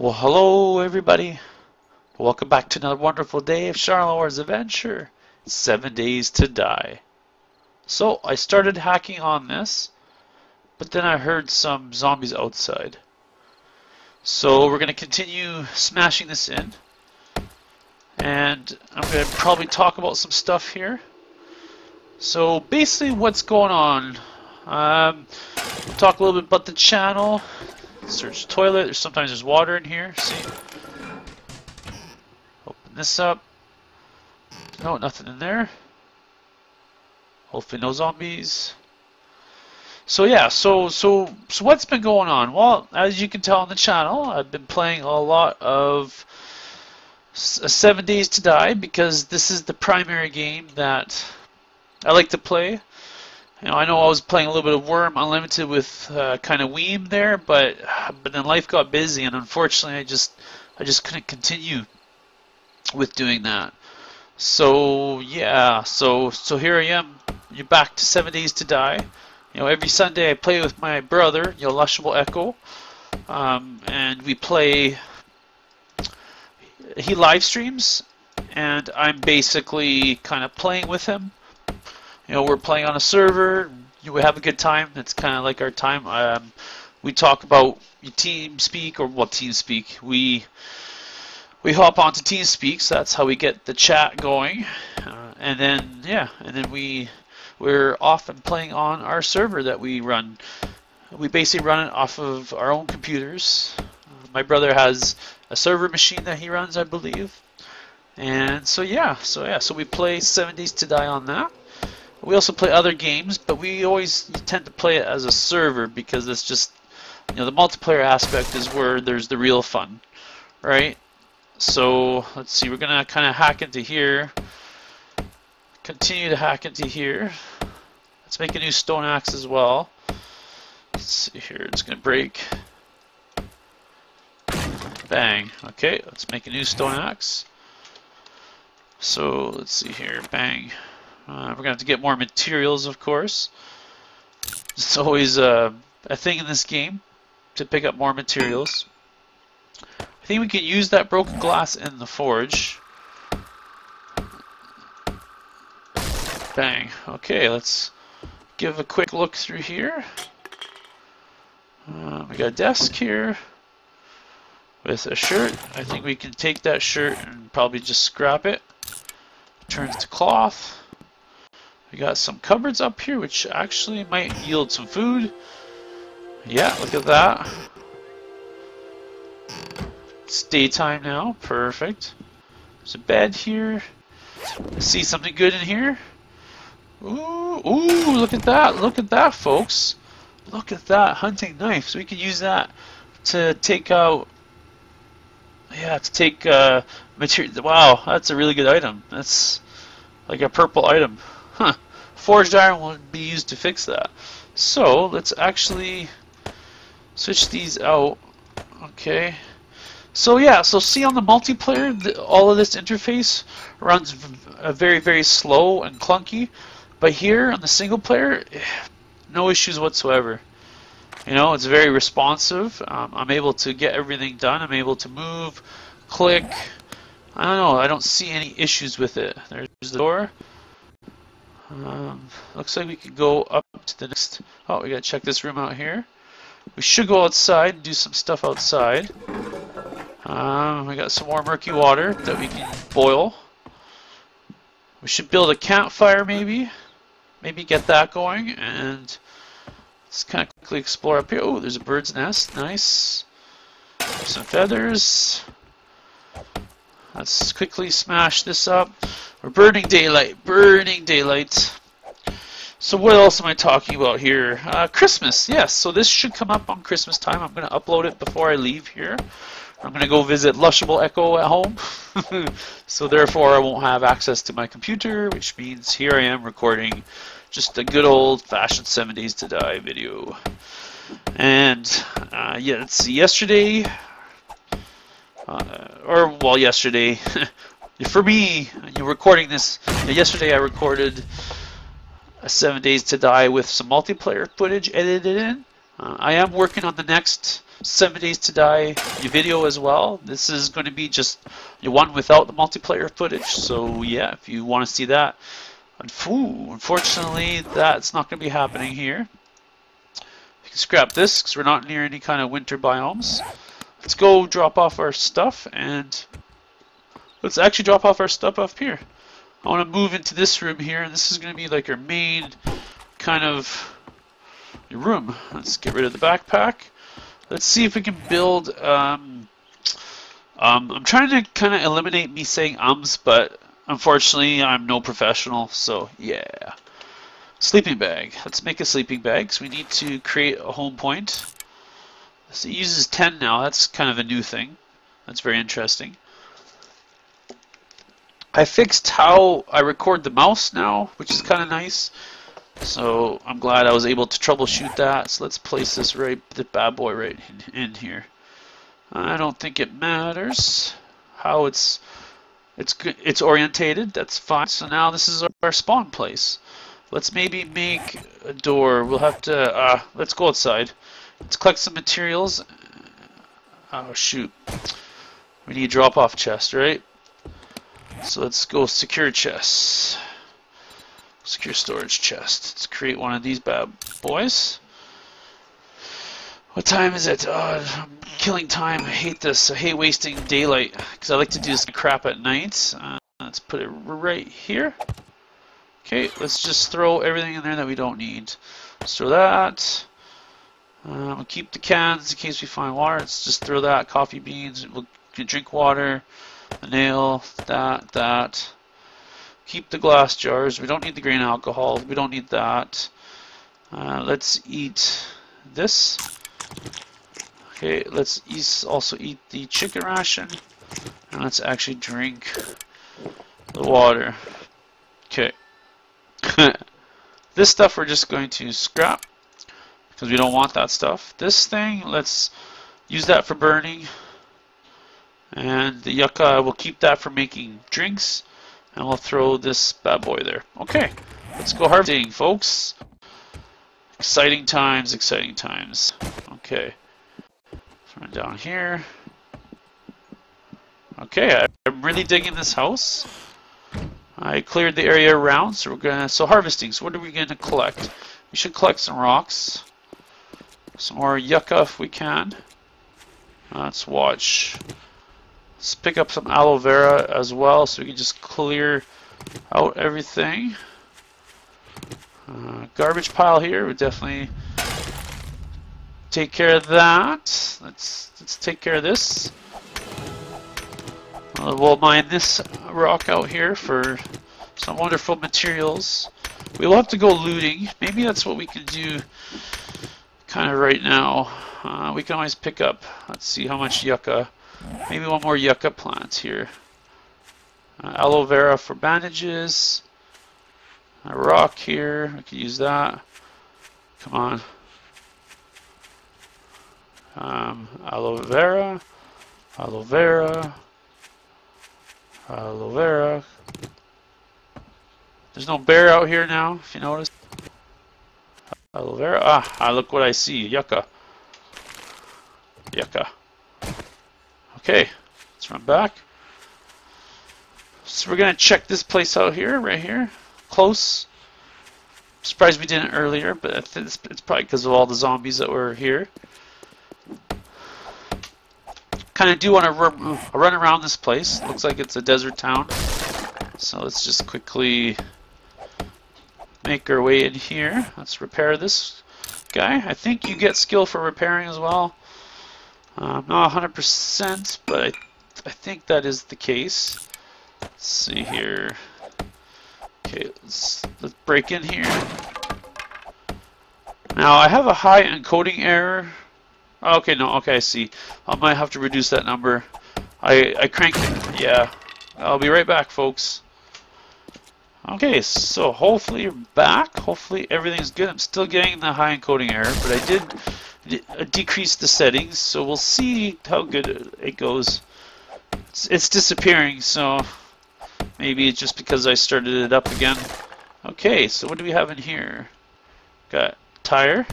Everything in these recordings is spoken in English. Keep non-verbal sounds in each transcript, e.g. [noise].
Well, hello everybody. Welcome back to another wonderful day of Sharlenwar's Adventure. Seven Days to Die. So, I started hacking on this, but then I heard some zombies outside. So, we're going to continue smashing this in. And I'm going to probably talk about some stuff here. So, basically what's going on. Um, talk a little bit about the channel, Search the toilet. There's sometimes there's water in here. See? Open this up. No, nothing in there. Hopefully no zombies. So yeah, so so so what's been going on? Well, as you can tell on the channel, I've been playing a lot of uh, Seven Days to Die because this is the primary game that I like to play. You know, I know I was playing a little bit of Wurm Unlimited with uh, kind of Weem there, but but then life got busy, and unfortunately, I just I just couldn't continue with doing that. So yeah, so so here I am. You're back to Seven Days to Die. You know, every Sunday I play with my brother, you know, Lushable Echo, um, and we play. He live streams, and I'm basically kind of playing with him you know, we're playing on a server. We have a good time. It's kind of like our time. Um, we talk about team speak or well, team speak. We we hop onto TeamSpeak, so that's how we get the chat going. Uh, and then yeah, and then we we're often playing on our server that we run. We basically run it off of our own computers. Uh, my brother has a server machine that he runs, I believe. And so yeah, so yeah, so we play Seven Days to Die on that. We also play other games, but we always tend to play it as a server because it's just, you know, the multiplayer aspect is where there's the real fun, right? So, let's see, we're going to kind of hack into here. Continue to hack into here. Let's make a new stone axe as well. Let's see here, it's going to break. Bang. Okay, let's make a new stone axe. So, let's see here, bang. Uh, we're going to have to get more materials, of course. It's always uh, a thing in this game to pick up more materials. I think we can use that broken glass in the forge. Bang. Okay, let's give a quick look through here. Uh, we got a desk here with a shirt. I think we can take that shirt and probably just scrap it. Turns to cloth. We got some cupboards up here, which actually might yield some food. Yeah, look at that. It's daytime now. Perfect. There's a bed here. See something good in here? Ooh, ooh, look at that. Look at that, folks. Look at that hunting knife. So we could use that to take out... Yeah, to take uh, material. Wow, that's a really good item. That's like a purple item. Huh. Forged iron will be used to fix that. So let's actually switch these out. Okay. So yeah, so see on the multiplayer, the, all of this interface runs very, very slow and clunky. But here on the single player, no issues whatsoever. You know, it's very responsive. Um, I'm able to get everything done. I'm able to move, click. I don't know. I don't see any issues with it. There's the door. Um, looks like we could go up to the next... Oh, we gotta check this room out here. We should go outside and do some stuff outside. Um, we got some more murky water that we can boil. We should build a campfire maybe. Maybe get that going and let's kind of quickly explore up here. Oh, there's a bird's nest. Nice. Some feathers. Let's quickly smash this up. We're burning daylight, burning daylight. So what else am I talking about here? Uh, Christmas, yes. So this should come up on Christmas time. I'm going to upload it before I leave here. I'm going to go visit Lushable Echo at home. [laughs] so therefore I won't have access to my computer, which means here I am recording just a good old-fashioned 7 Days to Die video. And uh, yeah, it's yesterday, uh, or well, yesterday. [laughs] for me, you recording this. Yesterday, I recorded a Seven Days to Die with some multiplayer footage edited in. Uh, I am working on the next 7 Days to Die video as well. This is going to be just the one without the multiplayer footage, so yeah, if you want to see that. Unfortunately, that's not going to be happening here. We can scrap this because we're not near any kind of winter biomes. Let's go drop off our stuff and let's actually drop off our stuff up here. I want to move into this room here, and this is going to be like our main kind of room. Let's get rid of the backpack. Let's see if we can build. Um, um, I'm trying to kind of eliminate me saying ums, but unfortunately, I'm no professional, so yeah. Sleeping bag. Let's make a sleeping bag. So we need to create a home point. So it uses 10 now. That's kind of a new thing. That's very interesting. I fixed how I record the mouse now, which is kind of nice. So I'm glad I was able to troubleshoot that. So let's place this right, the bad boy right in, here. I don't think it matters how it's it's it's orientated. That's fine. So now this is our spawn place. Let's maybe make a door. We'll have to. Uh, let's go outside. Let's collect some materials. Oh shoot! We need a drop-off chest, right? So let's go secure chests. Secure storage chest. Let's create one of these bad boys. What time is it? Oh, I'm killing time. I hate this. I hate wasting daylight because I like to do this crap at night. Uh, let's put it right here. Okay, let's just throw everything in there that we don't need. Let's throw that. Uh, we'll keep the cans in case we find water. Let's just throw that. Coffee beans. We'll drink water. A nail. That. That. Keep the glass jars. We don't need the grain alcohol. We don't need that. Uh, let's eat this. Okay, let's eat, also eat the chicken ration. And let's actually drink the water. Okay. [laughs] this stuff we're just going to scrap because we don't want that stuff. This thing, let's use that for burning. And the yucca, we'll keep that for making drinks. And we'll throw this bad boy there. Okay, let's go harvesting, folks. Exciting times, exciting times. Okay. Run down here. Okay, I'm really digging this house. I cleared the area around, so we're gonna so harvesting. So what are we gonna collect? We should collect some rocks, some more yucca if we can. Let's watch. Let's pick up some aloe vera as well so we can just clear out everything. Uh, garbage pile here, we definitely take care of that. Let's let's take care of this. Uh, we'll mine this rock out here for some wonderful materials. We will have to go looting. Maybe that's what we can do kind of right now. Uh, we can always pick up. Let's see how much yucca. Maybe one more yucca plant here. Uh, aloe vera for bandages. A rock here. I could use that. Come on. Um, aloe vera. Aloe vera. Aloe vera. There's no bear out here now, if you notice. Aloe vera. Ah, look what I see. Yucca. Yucca. Okay, let's run back. So we're going to check this place out here, right here. Close. surprised we didn't earlier, but it's, it's probably because of all the zombies that were here. Kind of do want to run, run around this place. Looks like it's a desert town. So let's just quickly make our way in here. Let's repair this guy. I think you get skill for repairing as well. Uh, not 100%, but I, I think that is the case. Let's see here. Okay, let's, let's break in here. Now, I have a high encoding error. Okay, no, okay, I see. I might have to reduce that number. I, I cranked it. Yeah. I'll be right back, folks. Okay, so hopefully you're back. Hopefully everything's good. I'm still getting the high encoding error, but I did Uh, decrease the settings, so we'll see how good it goes. It's, it's disappearing, so maybe it's just because I started it up again. Okay, so what do we have in here? Got tire,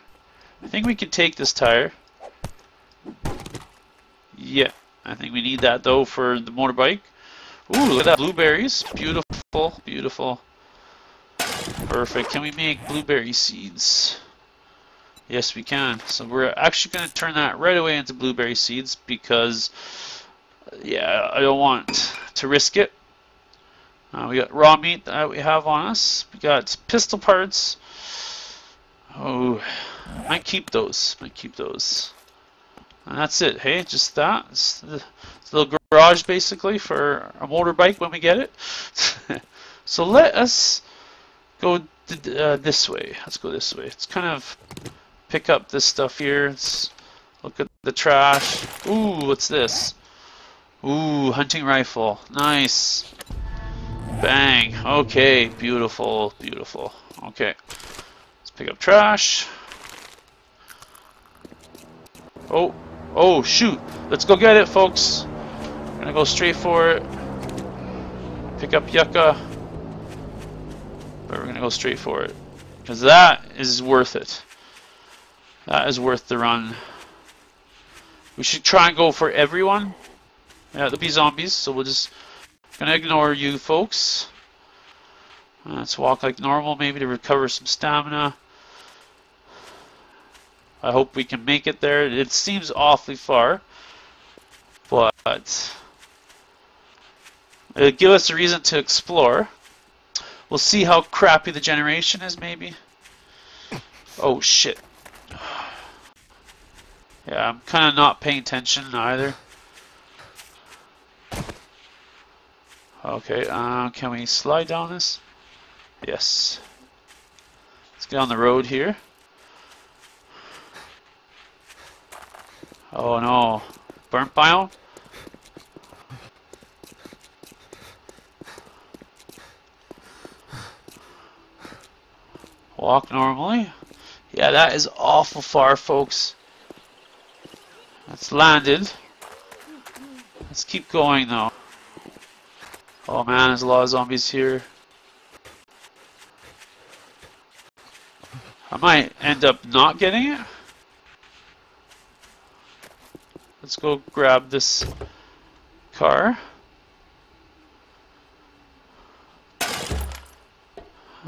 I think we can take this tire. Yeah, I think we need that though for the motorbike. Ooh, look at that. Blueberries. Beautiful, beautiful. Perfect. Can we make blueberry seeds? Yes, we can. So we're actually going to turn that right away into blueberry seeds because, yeah, I don't want to risk it. Uh, we got raw meat that we have on us. We got pistol parts. Oh, might keep those. Might keep those. And that's it. Hey, just that. It's the, it's the little garage basically for a motorbike when we get it. [laughs] so let us go uh, this way. Let's go this way. It's kind of pick up this stuff here. Let's look at the trash. Ooh, what's this? Ooh, hunting rifle. Nice. Bang. Okay, beautiful, beautiful. Okay. Let's pick up trash. Oh, oh, shoot. Let's go get it, folks. We're gonna go straight for it. Pick up yucca. But we're gonna go straight for it. Because that is worth it. That is worth the run. We should try and go for everyone. Yeah, there'll be zombies, so we'll just gonna ignore you folks. Let's walk like normal, maybe to recover some stamina. I hope we can make it there. It seems awfully far, but it'll give us a reason to explore. We'll see how crappy the generation is, maybe. Oh shit. Yeah, I'm kind of not paying attention either. Okay, uh, can we slide down this? Yes. Let's get on the road here. Oh no. Burnt pile? Walk normally. Yeah, that is awful far, folks. That's landed. Let's keep going, though. Oh man, there's a lot of zombies here. I might end up not getting it. Let's go grab this car.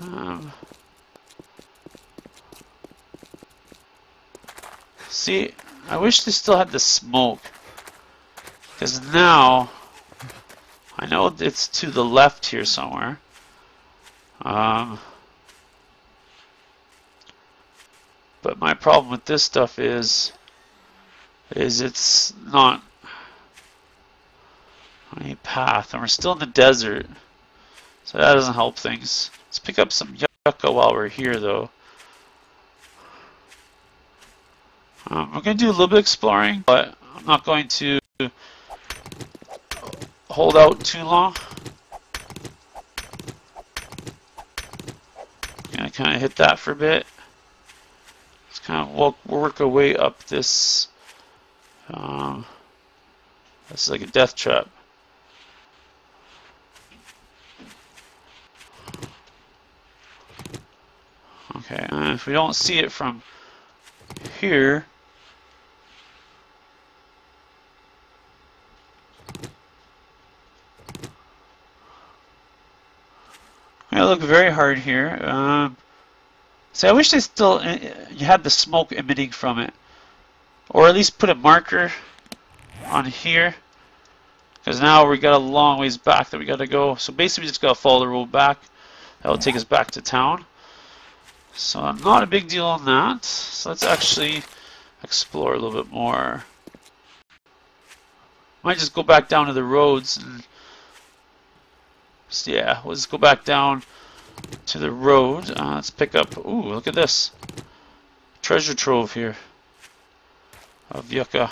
Um, see, I wish they still had the smoke. Because now, I know it's to the left here somewhere. Um, but my problem with this stuff is, is it's not any path, and we're still in the desert. So that doesn't help things. Let's pick up some yucca while we're here, though. Um, I'm going to do a little bit of exploring, but I'm not going to hold out too long. Gonna kind of hit that for a bit. Let's kind of work, work our way up this. Um, this is like a death trap. Okay, and if we don't see it from here, I look very hard here. Um, see, I wish they still uh, you had the smoke emitting from it, or at least put a marker on here, because now we got a long ways back that we got to go. So basically, we just got to follow the road back. That will take us back to town. So I'm not a big deal on that. So let's actually explore a little bit more. Might just go back down to the roads and so yeah, let's go back down to the road. Uh, let's pick up. Ooh, look at this treasure trove here of yucca.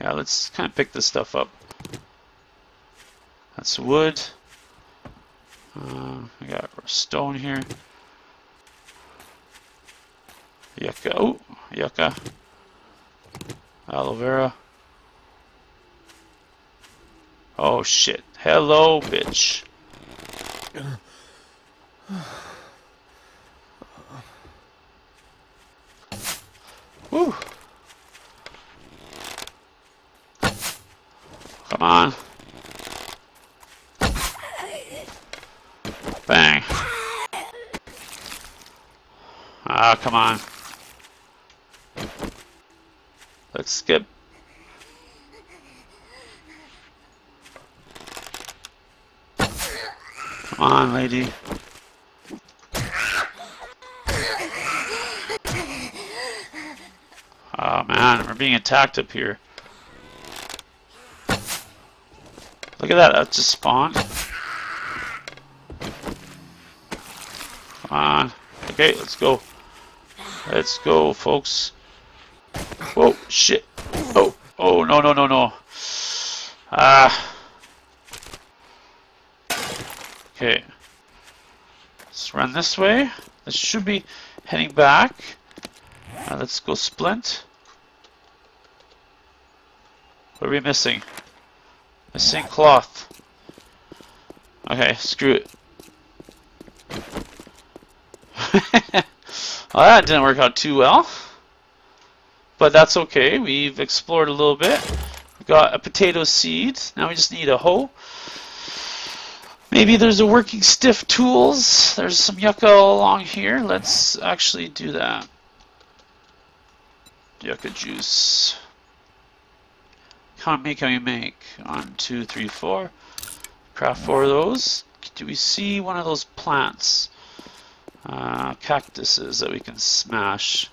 Yeah, let's kind of pick this stuff up. That's wood. Uh, we got stone here. Yucca. Oh, yucca. Aloe vera. Oh shit. Hello, bitch. Whew. Come on. Bang. Ah, come on. Let's skip. Come on, lady. Oh man, we're being attacked up here. Look at that, that just spawned. Come on. Okay, let's go. Let's go, folks. Whoa, shit. Oh, oh, no, no, no, no. Ah. Okay. Let's run this way. This should be heading back. Uh, let's go splint. What are we missing? Missing cloth. Okay, screw it. [laughs] well, that didn't work out too well. But that's okay. We've explored a little bit. We've got a potato seed. Now we just need a hoe. Maybe there's a working stiff tools. There's some yucca along here. Let's actually do that. Yucca juice. How many can we make? One, two, three, four. Craft four of those. Do we see one of those plants? Uh, cactuses that we can smash.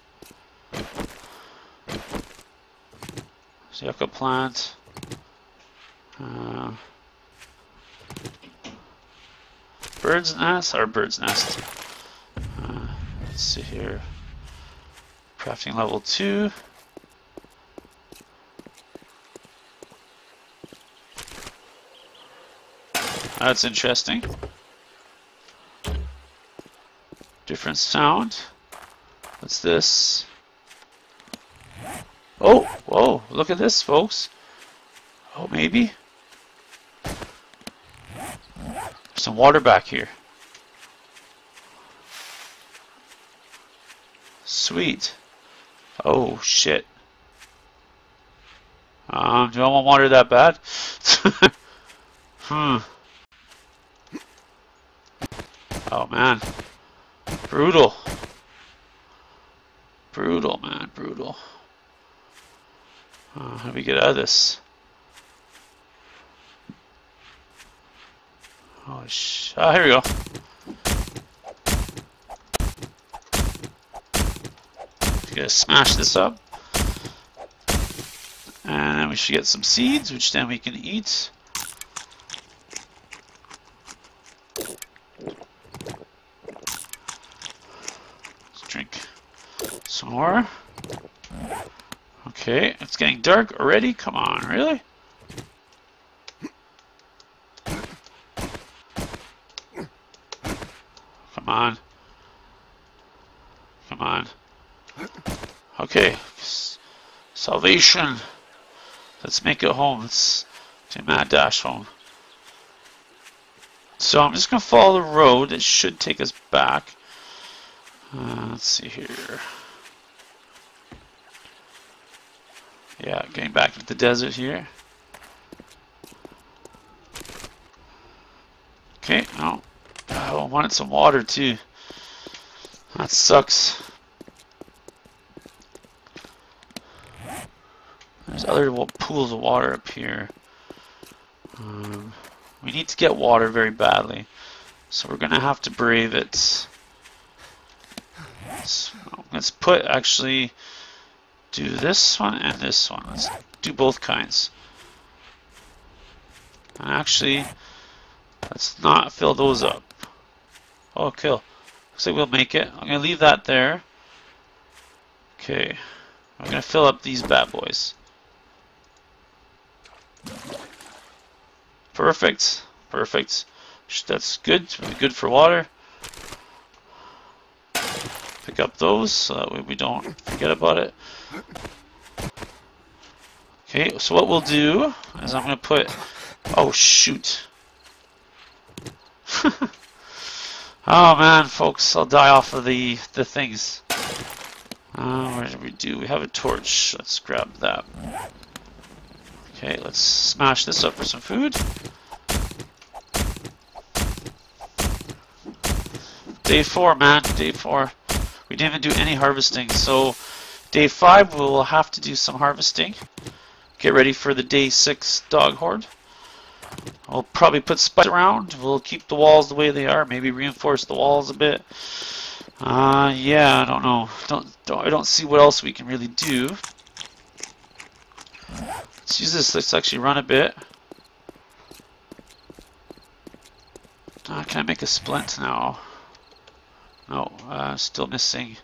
Yucca plant. Uh, bird's nest or bird's nest. Uh, let's see here. Crafting level two. That's interesting. Different sound. What's this? Oh, whoa, look at this, folks. Oh, maybe. Some water back here. Sweet. Oh, shit. Um, do I want water that bad? [laughs] hmm. Oh man. Brutal. Brutal, man. Brutal. Uh, how do we get out of this? Oh, sh oh, here we go. We gotta smash this up. And we should get some seeds, which then we can eat. Let's drink some more. Okay, it's getting dark already? Come on, really? Come on. Come on. Okay. Salvation. Let's make it home. Let's do Mad Dash home. So I'm just going to follow the road. It should take us back. Uh, let's see here. Yeah, getting back into the desert here. Okay, oh, I wanted some water too. That sucks. Other pools of water up here. Um, we need to get water very badly. So we're going to have to brave it. Let's, put actually do this one and this one. Let's do both kinds. And actually, let's not fill those up. Oh, kill. Looks like we'll make it. I'm going to leave that there. Okay. I'm going to fill up these bad boys. Perfect. Perfect. That's good. Good for water. Pick up those so that way we don't forget about it. Okay, so what we'll do is I'm going to put... Oh, shoot. [laughs] oh, man, folks, I'll die off of the, the things. Uh, what did we do? We have a torch. Let's grab that. Okay, let's smash this up for some food. Day four, man. Day four. We didn't even do any harvesting, so day five we'll have to do some harvesting. Get ready for the day six dog horde. I'll probably put spikes around. We'll keep the walls the way they are. Maybe reinforce the walls a bit. Uh, yeah, I don't know. Don't, don't I don't see what else we can really do. Let's use this. Let's actually run a bit. Uh, can I make a splint now? No, uh, still missing.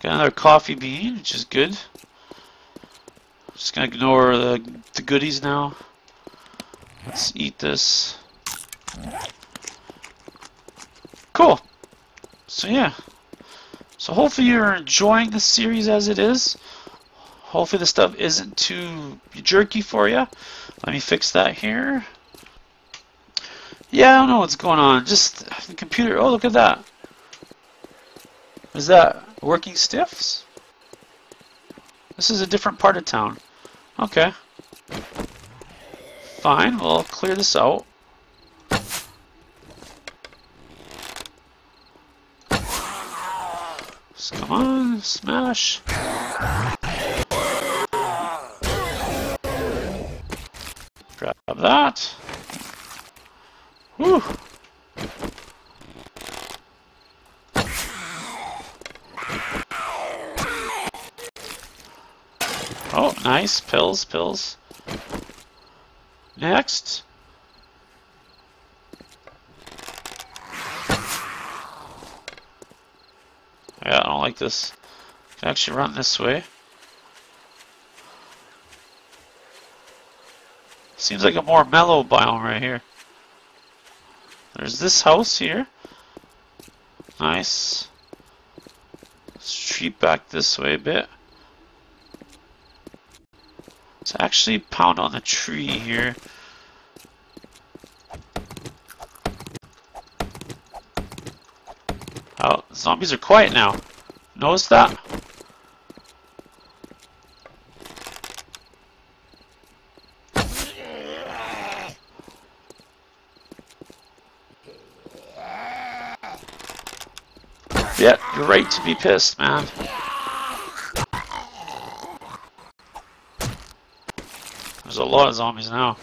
Got another coffee bean, which is good. Just gonna ignore the, the goodies now. Let's eat this. Cool. So yeah. So hopefully you're enjoying the series as it is. Hopefully the stuff isn't too jerky for you. Let me fix that here. Yeah, I don't know what's going on. Just the computer. Oh, look at that. Is that working stiffs? This is a different part of town. Okay. Fine, we'll clear this out. Just come on, smash. That. Whew. Oh, nice. Pills, pills. Next. Yeah, I don't like this. Can actually run this way. Seems like a more mellow biome right here. There's this house here. Nice. Street back this way a bit. Let's actually pound on the tree here. Oh, zombies are quiet now. Notice that? Yeah, you're right to be pissed, man. There's a lot of zombies now.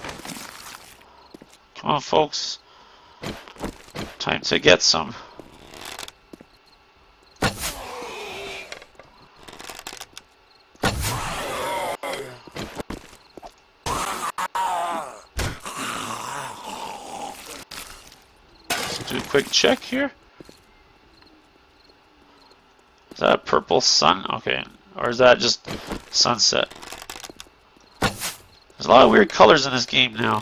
Come on, folks. Time to get some. Let's do a quick check here. That purple sun? Okay. Or is that just sunset? There's a lot of weird colors in this game now.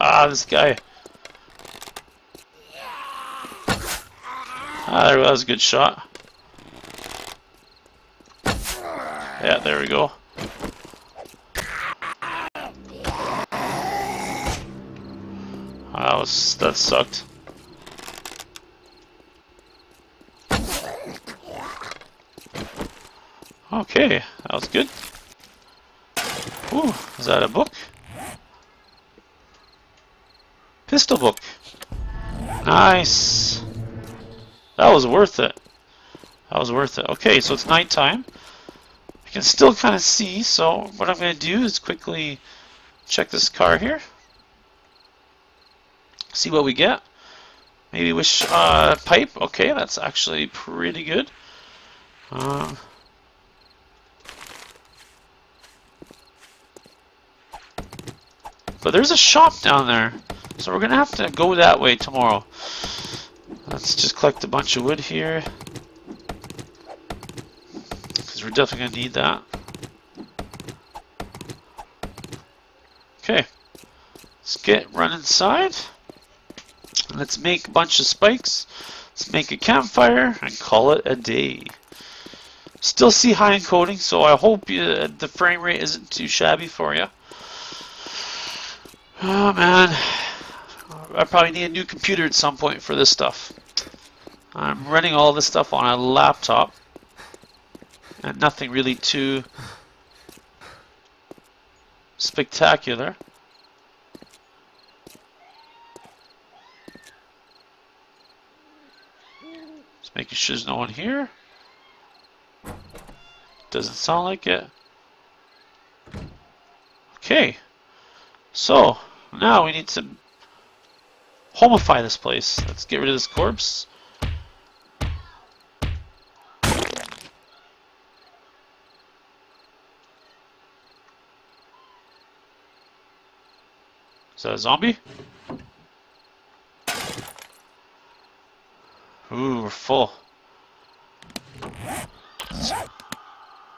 Ah, this guy. Ah, there was a good shot. Yeah, there we go. That was that sucked. Okay, that was good. Ooh, is that a book? Pistol book. Nice. That was worth it. That was worth it. Okay, so it's nighttime. I can still kind of see, so what I'm going to do is quickly check this car here. See what we get. Maybe wish uh, pipe. Okay, that's actually pretty good. Uh, But there's a shop down there. So we're going to have to go that way tomorrow. Let's just collect a bunch of wood here. Because we're definitely going to need that. Okay. Let's get run inside. Let's make a bunch of spikes. Let's make a campfire and call it a day. Still see high encoding, so I hope you, the frame rate isn't too shabby for you. Oh man, I probably need a new computer at some point for this stuff. I'm running all this stuff on a laptop and nothing really too spectacular. Just making sure there's no one here. Doesn't sound like it. Okay. So, now we need to homify this place. Let's get rid of this corpse. Is that a zombie? Ooh, we're full.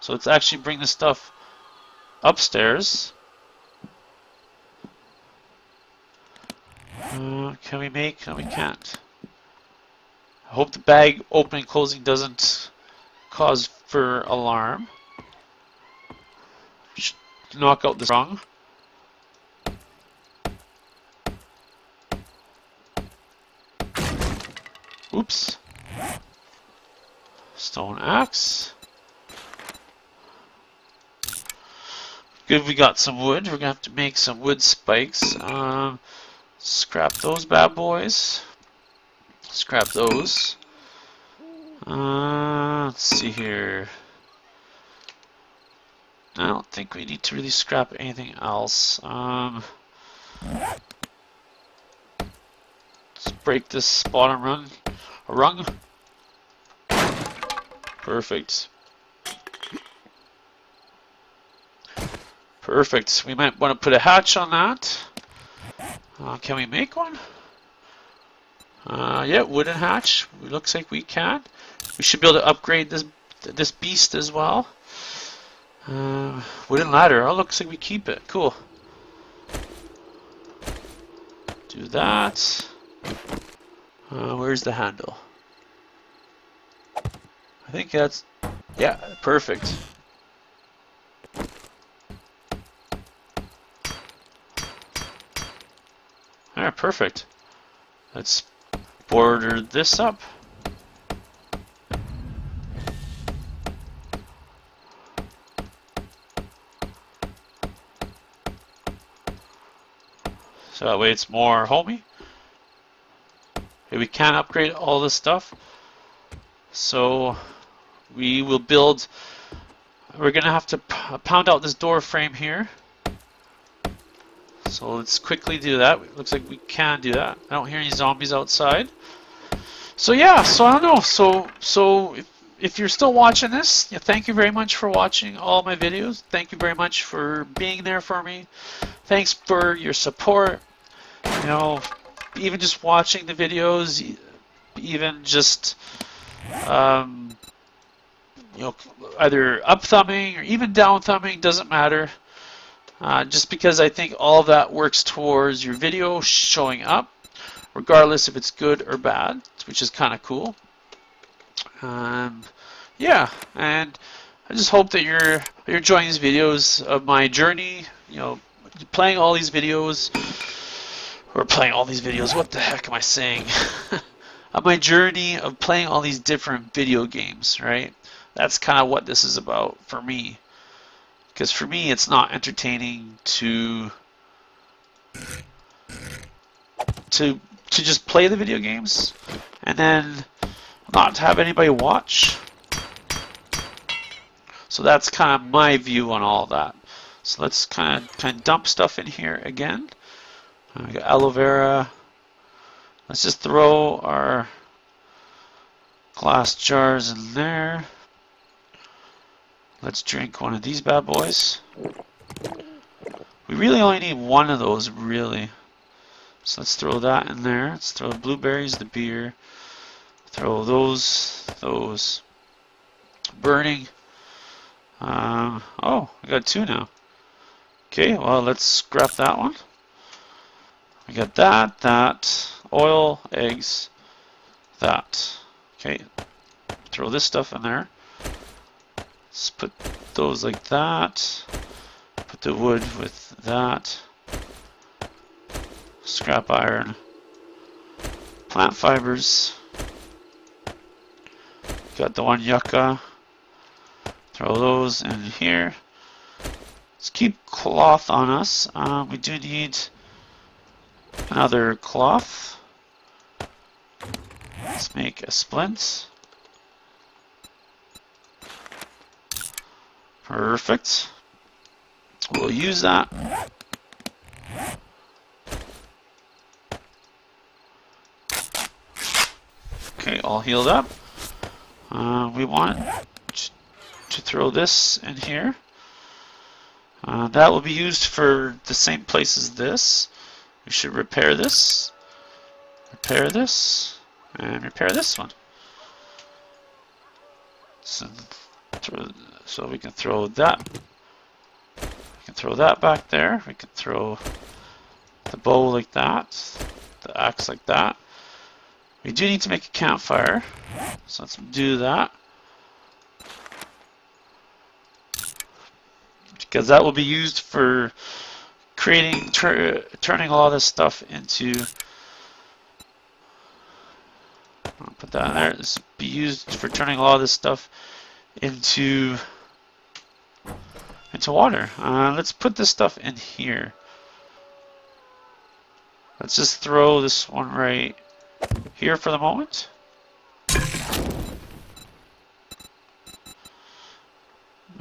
So let's actually bring the stuff upstairs. Uh, can we make? No, we can't. I hope the bag opening closing doesn't cause for alarm. Should knock out the rung. Oops. Stone axe. Good, we got some wood. We're gonna have to make some wood spikes. Um, scrap those bad boys. Scrap those. Uh, let's see here. I don't think we need to really scrap anything else. Um, let's break this bottom run a rung. Perfect. Perfect. We might want to put a hatch on that. Uh, can we make one? Uh, yeah, wooden hatch. Looks like we can. We should be able to upgrade this this beast as well. Uh, wooden ladder. Oh, looks like we keep it. Cool. Do that. Uh, where's the handle? I think that's, yeah, perfect. Perfect. Let's border this up. So that way it's more homey we can't upgrade all this stuff. So we will build, we're to have to pound out this door frame here. So let's quickly do that. It looks like we can do that. I don't hear any zombies outside. So yeah, so I don't know. So so if, if you're still watching this, yeah, thank you very much for watching all my videos. Thank you very much for being there for me. Thanks for your support. You know, even just watching the videos, even just um, you know either up thumbing or even down thumbing doesn't matter. Uh, just because I think all of that works towards your video showing up, regardless if it's good or bad, which is kind of cool. Um, yeah, and I just hope that you're you're enjoying these videos of my journey. You know, playing all these videos or playing all these videos. What the heck am I saying? [laughs] on my journey of playing all these different video games, right? That's kind of what this is about for me. Because for me, it's not entertaining to to to just play the video games and then not have anybody watch. So that's kind of my view on all that. So let's kind of kind of dump stuff in here again. Uh, we got aloe vera. Let's just throw our glass jars in there. Let's drink one of these bad boys. We really only need one of those, really. So let's throw that in there. Let's throw the blueberries, the beer. Throw those, those. Burning. Um, oh, I got two now. Okay, well, let's scrap that one. We got that, that, oil, eggs, that. Okay, throw this stuff in there. Let's put those like that. Put the wood with that. Scrap iron. Plant fibers. got the one yucca. Throw those in here. Let's keep cloth on us. Uh, we do need another cloth. Let's make a splint. Perfect. We'll use that. Okay, all healed up. Uh, we want to throw this in here. Uh, that will be used for the same place as this. We should repair this, repair this, and repair this one. So, so we can throw that. We can throw that back there. We can throw the bow like that, the axe like that. We do need to make a campfire, so let's do that. because that will be used for creating, turning all this stuff into. I'll put that in there. This be used for turning all this stuff into into water. Uh, let's put this stuff in here. Let's just throw this one right here for the moment.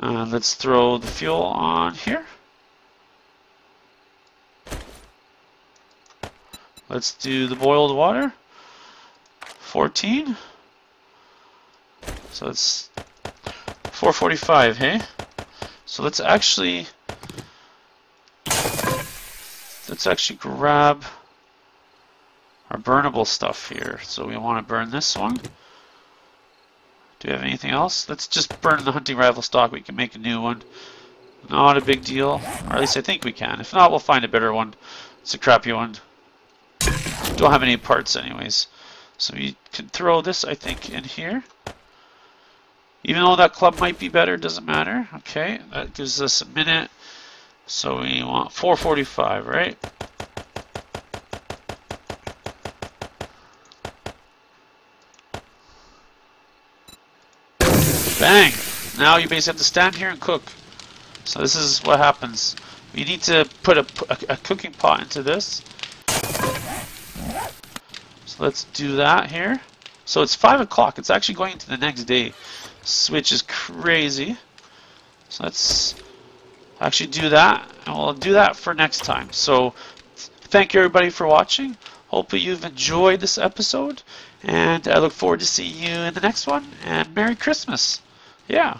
Uh, let's throw the fuel on here. Let's do the boiled water. 14. So it's 445, hey? So let's actually let's actually grab our burnable stuff here. So we want to burn this one. Do we have anything else? Let's just burn the hunting rifle stock. We can make a new one. Not a big deal. Or at least I think we can. If not, we'll find a better one. It's a crappy one. Don't have any parts anyways. So we can throw this, I think, in here. Even though that club might be better, doesn't matter. Okay, that gives us a minute. So we want 445, right? Bang! Now you basically have to stand here and cook. So this is what happens. You need to put a, a, a cooking pot into this. So let's do that here. So it's 5 o'clock. It's actually going to the next day. Switch is crazy. So let's actually do that. And we'll do that for next time. So thank you everybody for watching. Hopefully you've enjoyed this episode. And I look forward to seeing you in the next one. And Merry Christmas. Yeah.